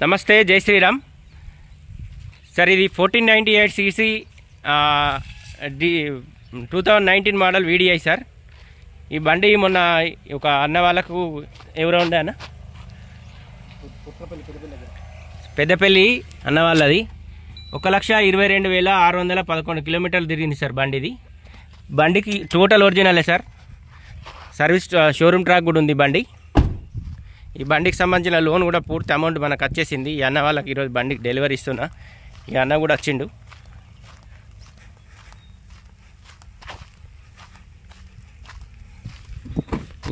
నమస్తే జై శ్రీరామ్. సార్ ఇది fourteen ninety eight CC D two thousand nineteen model VDI sir. ఈ బండి మొన్న ఒక అన్న వాళ్ళకు ఎవరో ఉండే అన్న? పెద్దపల్లి అన్న వాళ్ళది. ఒక లక్ష ఇరవై రెండు వేల ఆరు వందల పదకొండు కిలోమీటర్లు తిరిగింది సార్ బండిది. బండికి టోటల్ ఒరిజినలే సార్? సర్వీస్ షోరూమ్ ట్రాక్ కూడా ఉంది బండి. ఈ బండికి సంబంధించిన లోన్ కూడా పూర్తి అమౌంట్ మనకు వచ్చేసింది. ఈ అన్న వాళ్ళకి ఈరోజు బండికి డెలివరీ ఇస్తున్నా. ఈ అన్న కూడా వచ్చిండు.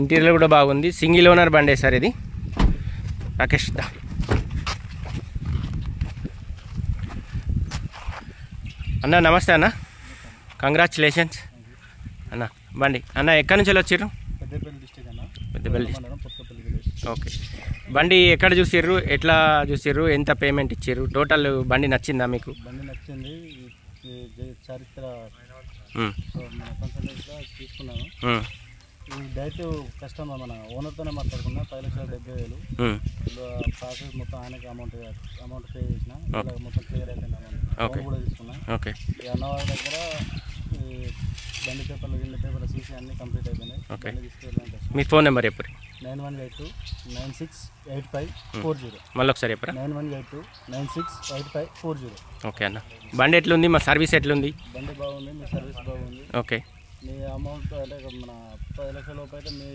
ఇంటీరియర్ కూడా బాగుంది. సింగిల్ ఓనర్ బండే సార్ ఇది. రాకేష్ దా. అన్న నమస్తే అన్న. కంగ్రాచులేషన్స్ అన్న బండి. అన్న ఎక్కడి నుంచి వచ్చారు పెద్దపల్లి డిస్టిక్ అన్న. పెద్దపల్లి ఓకే. బండి ఎక్కడ చూసిర్రు? ఎట్లా చూసిర్రు? ఎంత పేమెంట్ ఇచ్చారు టోటల్ బండి నచ్చిందా మీకు? బండి నచ్చింది. చారిత్ర. తీసుకున్నాను. డైరెక్ట్ కస్టమర్ మన ఓనర్తోనే మాట్లాడుకున్నా. పది లక్షల డెబ్బై వేలు. ప్రాసెస్ మొత్తం ఆయనకి అమౌంట్ అమౌంట్ పే చేసిన. మొత్తం క్లియర్ అయిపోయింది అమౌంట్ కూడా తీసుకున్నా. అన్నవారి దగ్గర బండి పేపర్లు సీసీ అన్ని కంప్లీట్ అయిపోయినాయి. తీసుకెళ్ళాను మీ ఫోన్ నెంబర్ చెప్పరు nine one eight two nine six eight five four zero. మళ్ళీ ఒకసారి చెప్పరా nine one eight two nine six eight five four zero. Okay అన్న. బండి ఎట్లుంది? మా సర్వీస్ ఎట్లుంది? బండి బాగుంది మీ సర్వీస్ బాగుంది. ఓకే. మీ అమౌంట్ అంటే మన పది లక్షల లోపు అయితే మీ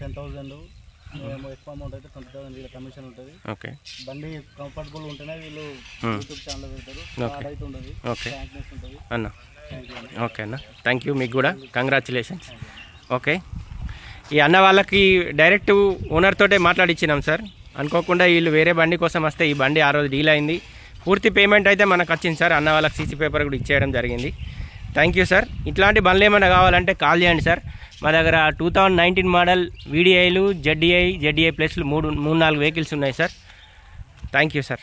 టెన్ థౌజండ్ మేము ఎక్కువ అమౌంట్ అయితే ట్వంటీ థౌసండ్ వీళ్ళ కమిషన్ ఉంటుంది. ఓకే. బండి కంఫర్టబుల్ ఉంటేనే వీళ్ళు. యూట్యూబ్ ఛానల్ పెడతారు. కార్డ్ అయితే ఉంటుంది. అన్న. ఓకే అన్న. థ్యాంక్ యూ మీకు కూడా. Congratulations okay. ఈ అన్న వాళ్ళకి డైరెక్ట్ ఓనర్ తోటే మాట్లాడిచ్చినాం సార్. అనుకోకుండా వీళ్ళు వేరే బండి కోసం వస్తే ఈ బండి ఆ రోజు డీల్ అయింది. పూర్తి పేమెంట్ అయితే మనకు వచ్చింది సార్. అన్న వాళ్ళకి సీసీ పేపర్ కూడా ఇచ్చేయడం జరిగింది. థ్యాంక్ యూ సార్ ఇట్లాంటి బండ్లు ఏమైనా కావాలంటే కాల్ చేయండి సార్ మా దగ్గర టూ థౌజండ్ నైన్టీన్ మోడల్ వీడిఐలు జెడ్డీఐ జెడ్డీఐ ప్లస్లు మూడు మూడు నాలుగు వెహికల్స్ ఉన్నాయి సార్ థ్యాంక్ యూ సార్